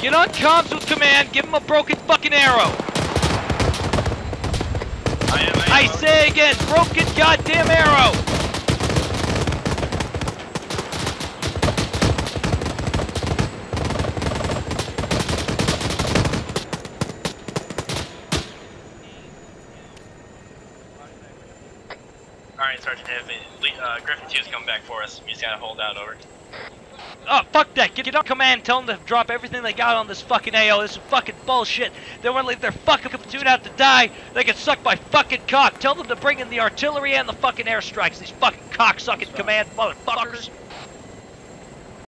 Get on comms with command, give him a broken fucking arrow. I am. I say again, broken goddamn arrow. All right, Sergeant. Le- uh, Griffin 2's coming back for us. We just gotta hold out. Over. Oh, fuck that. Get, get on command. Tell them to drop everything they got on this fucking AO. This is fucking bullshit. They want to leave their fucking platoon out to die. They get sucked by fucking cock. Tell them to bring in the artillery and the fucking airstrikes. These fucking cocksucking command motherfuckers.